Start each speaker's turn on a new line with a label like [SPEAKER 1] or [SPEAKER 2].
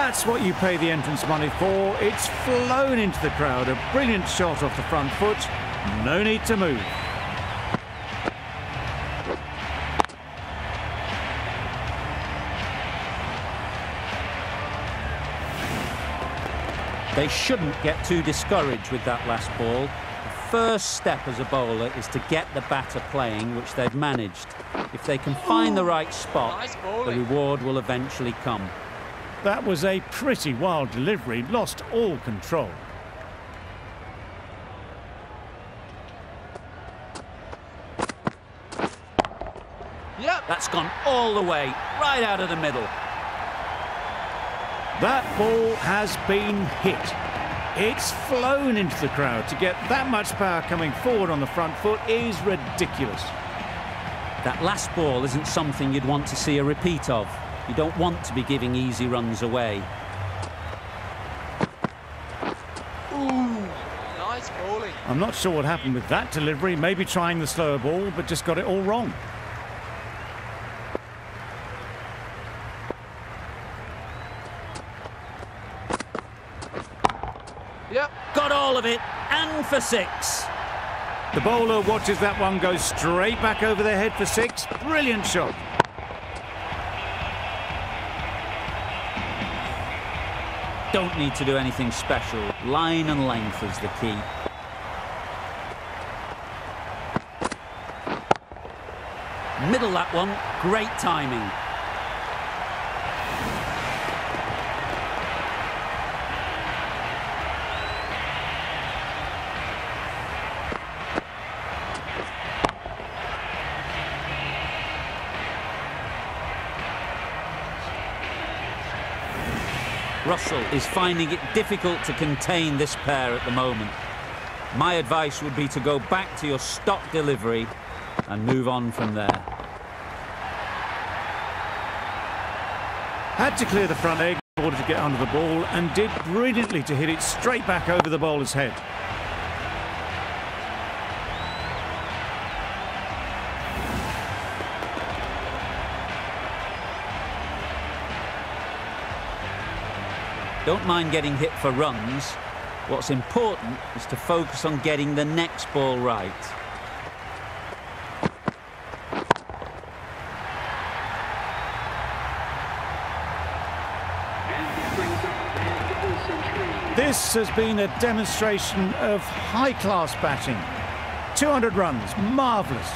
[SPEAKER 1] That's what you pay the entrance money for. It's flown into the crowd. A brilliant shot off the front foot. No need to move.
[SPEAKER 2] They shouldn't get too discouraged with that last ball. The first step as a bowler is to get the batter playing, which they've managed. If they can find the right spot,
[SPEAKER 3] Nice
[SPEAKER 2] the reward will eventually come.
[SPEAKER 1] That was a pretty wild delivery. Lost all control.
[SPEAKER 3] Yep.
[SPEAKER 2] That's gone all the way, right out of the middle.
[SPEAKER 1] That ball has been hit. It's flown into the crowd. To get that much power coming forward on the front foot is ridiculous.
[SPEAKER 2] That last ball isn't something you'd want to see a repeat of. You don't want to be giving easy runs away.
[SPEAKER 3] Ooh. Nice bowling.
[SPEAKER 1] I'm not sure what happened with that delivery. Maybe trying the slower ball, but just got it all wrong.
[SPEAKER 3] Yep.
[SPEAKER 2] Got all of it, and for six.
[SPEAKER 1] The bowler watches that one go straight back over their head for six. Brilliant shot.
[SPEAKER 2] Don't need to do anything special. Line and length is the key. Middle that one, great timing. Russell is finding it difficult to contain this pair at the moment. My advice would be to go back to your stock delivery and move on from there.
[SPEAKER 1] Had to clear the front egg in order to get under the ball and did brilliantly to hit it straight back over the bowler's head.
[SPEAKER 2] Don't mind getting hit for runs. What's important is to focus on getting the next ball right.
[SPEAKER 1] This has been a demonstration of high-class batting. 200 runs, marvellous.